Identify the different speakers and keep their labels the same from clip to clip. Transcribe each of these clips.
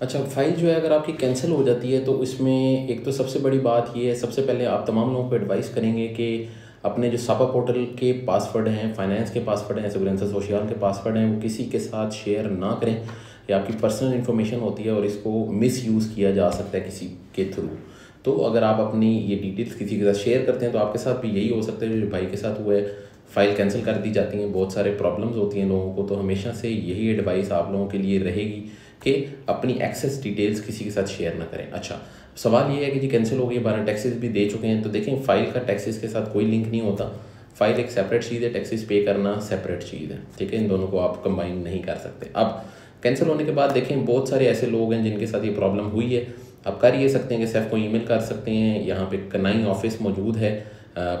Speaker 1: अच्छा फ़ाइल जो है अगर आपकी कैंसिल हो जाती है तो इसमें एक तो सबसे बड़ी बात ये है, सबसे पहले आप तमाम लोगों को एडवाइस करेंगे कि अपने जो सापा पोर्टल के पासवर्ड हैं फाइनेंस के पासवर्ड हैं सिक्योरेंस सोशल के पासवर्ड हैं, वो किसी के साथ शेयर ना करें। ये आपकी पर्सनल इन्फॉर्मेशन होती है और इसको मिस यूज़ किया जा सकता है किसी के थ्रू तो अगर आप अपनी ये डिटेल्स किसी के साथ शेयर करते हैं तो आपके साथ भी यही हो सकता है, जो भाई के साथ हुआ है। फ़ाइल कैंसिल कर दी जाती हैं, बहुत सारे प्रॉब्लम्स होती हैं लोगों को तो हमेशा से यही एडवाइस आप लोगों के लिए रहेगी कि अपनी एक्सेस डिटेल्स किसी के साथ शेयर ना करें। अच्छा सवाल ये है कि जी कैंसिल हो गई बारह टैक्सेस भी दे चुके हैं तो देखें फ़ाइल का टैक्सेस के साथ कोई लिंक नहीं होता। फ़ाइल एक सेपरेट चीज़ है टैक्सेस पे करना सेपरेट चीज़ है, ठीक है? इन दोनों को आप कंबाइन नहीं कर सकते। अब कैंसिल होने के बाद देखें, बहुत सारे ऐसे लोग हैं जिनके साथ ये प्रॉब्लम हुई है। आप कर ये सकते हैं कि सेफ़ को ईमेल कर सकते हैं, यहाँ पे कनाई ऑफ़िस मौजूद है।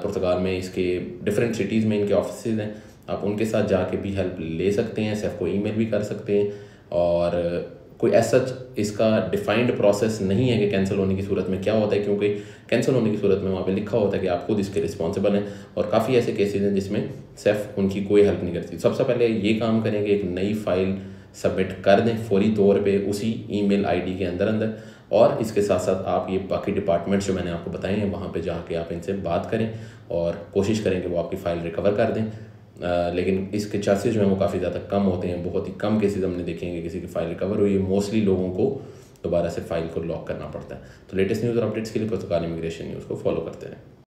Speaker 1: पुर्तगाल में इसके डिफरेंट सिटीज़ में इनके ऑफ़िस हैं। आप उनके साथ जाके भी हेल्प ले सकते हैं सेफ़ को ईमेल भी कर सकते हैं। और कोई ऐसा इसका डिफाइंड प्रोसेस नहीं है कि कैंसिल होने की सूरत में क्या होता है, क्योंकि कैंसिल होने की सूरत में वहाँ पे लिखा होता है कि आप खुद इसके रिस्पॉन्सिबल हैं। और काफ़ी ऐसे केसेस हैं जिसमें सेफ़ उनकी कोई हेल्प नहीं करती। सबसे पहले ये काम करेंगे, एक नई फ़ाइल सबमिट कर दें फौरी तौर पे उसी ईमेल आईडी के अंदर अंदर। और इसके साथ साथ आप ये बाकी डिपार्टमेंट्स जो मैंने आपको बताए हैं वहाँ पे जाके आप इनसे बात करें और कोशिश करें कि वो आपकी फ़ाइल रिकवर कर दें। आ, लेकिन इसके चांसेस जो हैं वो काफ़ी ज़्यादा कम होते हैं बहुत ही कम केसेस हमने देखेंगे किसी की फ़ाइल रिकवर हुई है। मोस्टली लोगों को दोबारा से फ़ाइल को लॉक करना पड़ता है। तो लेटेस्ट न्यूज़ और अपडेट्स के लिए पुस्तकाल इमिग्रेशन न्यूज़ को फॉलो करते हैं